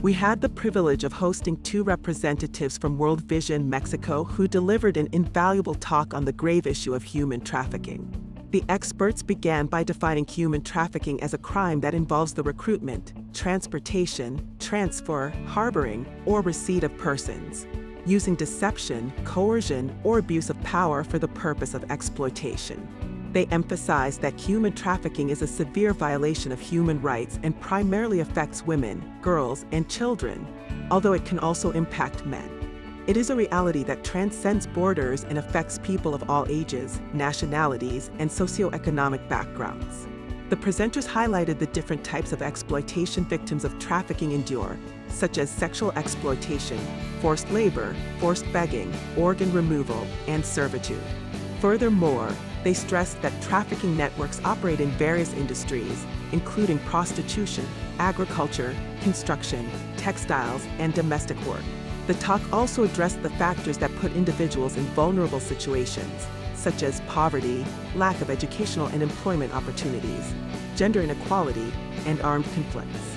We had the privilege of hosting two representatives from World Vision Mexico who delivered an invaluable talk on the grave issue of human trafficking. The experts began by defining human trafficking as a crime that involves the recruitment, transportation, transfer, harboring, or receipt of persons, using deception, coercion, or abuse of power for the purpose of exploitation. They emphasize that human trafficking is a severe violation of human rights and primarily affects women, girls, and children, although it can also impact men. It is a reality that transcends borders and affects people of all ages, nationalities, and socioeconomic backgrounds. The presenters highlighted the different types of exploitation victims of trafficking endure, such as sexual exploitation, forced labor, forced begging, organ removal, and servitude. Furthermore, they stressed that trafficking networks operate in various industries, including prostitution, agriculture, construction, textiles, and domestic work. The talk also addressed the factors that put individuals in vulnerable situations, such as poverty, lack of educational and employment opportunities, gender inequality, and armed conflicts.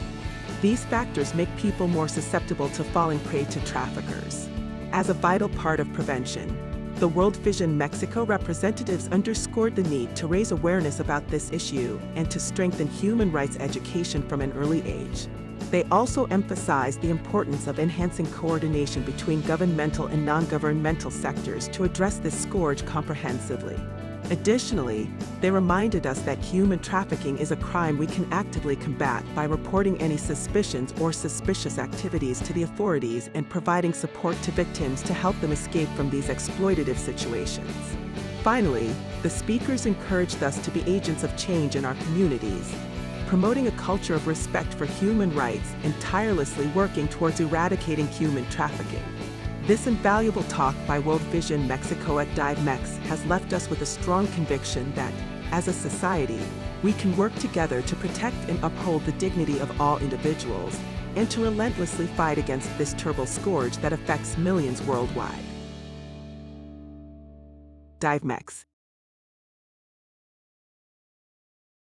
These factors make people more susceptible to falling prey to traffickers. As a vital part of prevention, the World Vision Mexico representatives underscored the need to raise awareness about this issue and to strengthen human rights education from an early age. They also emphasized the importance of enhancing coordination between governmental and non-governmental sectors to address this scourge comprehensively. Additionally, they reminded us that human trafficking is a crime we can actively combat by reporting any suspicions or suspicious activities to the authorities and providing support to victims to help them escape from these exploitative situations. Finally, the speakers encouraged us to be agents of change in our communities, promoting a culture of respect for human rights and tirelessly working towards eradicating human trafficking. This invaluable talk by World Vision Mexico at DiveMex has left us with a strong conviction that, as a society, we can work together to protect and uphold the dignity of all individuals and to relentlessly fight against this terrible scourge that affects millions worldwide. DiveMex